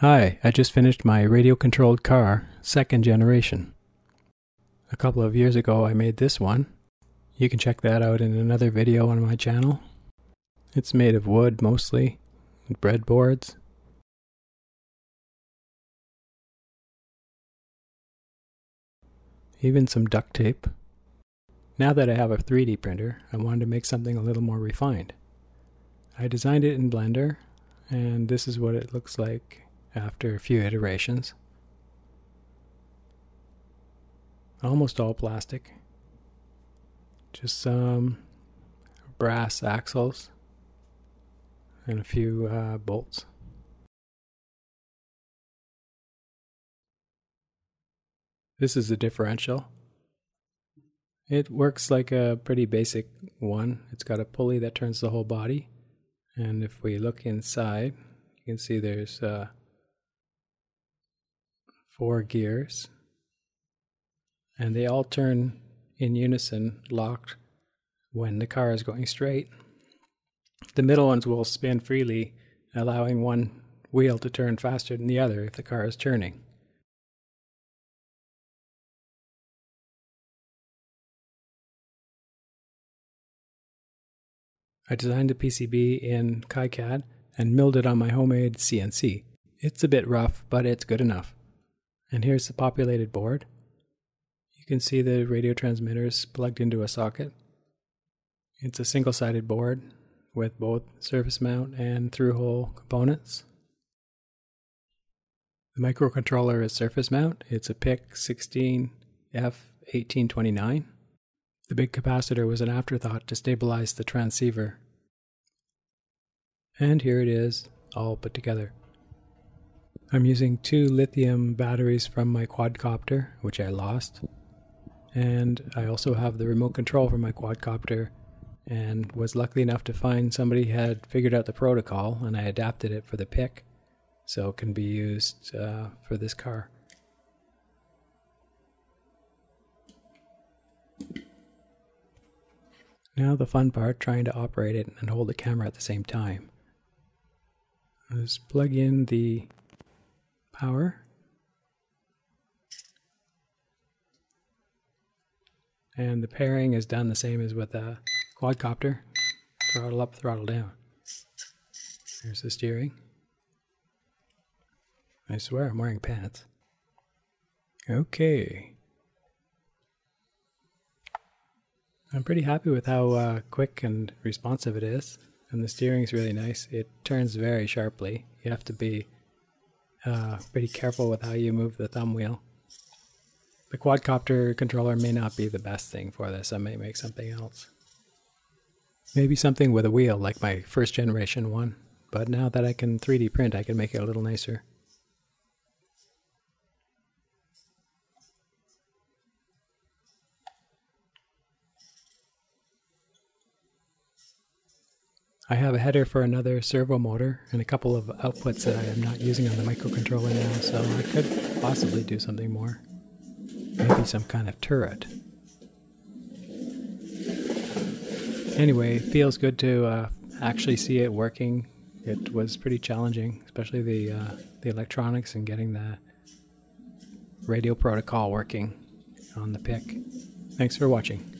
Hi, I just finished my radio controlled car, second generation. A couple of years ago, I made this one. You can check that out in another video on my channel. It's made of wood mostly, and breadboards. Even some duct tape. Now that I have a 3D printer, I wanted to make something a little more refined. I designed it in Blender, and this is what it looks like after a few iterations. Almost all plastic. Just some brass axles and a few uh, bolts. This is the differential. It works like a pretty basic one. It's got a pulley that turns the whole body. And if we look inside, you can see there's uh, four gears. And they all turn in unison, locked, when the car is going straight. The middle ones will spin freely, allowing one wheel to turn faster than the other if the car is turning. I designed the PCB in KiCad and milled it on my homemade CNC. It's a bit rough, but it's good enough. And here's the populated board. You can see the radio transmitters plugged into a socket. It's a single sided board with both surface mount and through hole components. The microcontroller is surface mount. It's a PIC 16F1829. The big capacitor was an afterthought to stabilize the transceiver. And here it is, all put together. I'm using two lithium batteries from my quadcopter, which I lost. And I also have the remote control for my quadcopter and was lucky enough to find somebody had figured out the protocol and I adapted it for the PIC so it can be used uh, for this car. Now the fun part, trying to operate it and hold the camera at the same time. Let's plug in the power. And the pairing is done the same as with a quadcopter. Throttle up, throttle down. There's the steering. I swear I'm wearing pants. Okay. I'm pretty happy with how uh, quick and responsive it is, and the steering is really nice. It turns very sharply. You have to be uh, pretty careful with how you move the thumb wheel. The quadcopter controller may not be the best thing for this. I may make something else. Maybe something with a wheel like my first generation one, but now that I can 3D print, I can make it a little nicer. I have a header for another servo motor and a couple of outputs that I am not using on the microcontroller now, so I could possibly do something more. Maybe some kind of turret. Anyway, it feels good to uh, actually see it working. It was pretty challenging, especially the uh, the electronics and getting the radio protocol working on the PIC. Thanks for watching.